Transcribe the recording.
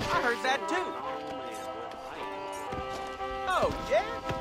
I heard that too. Oh, yeah?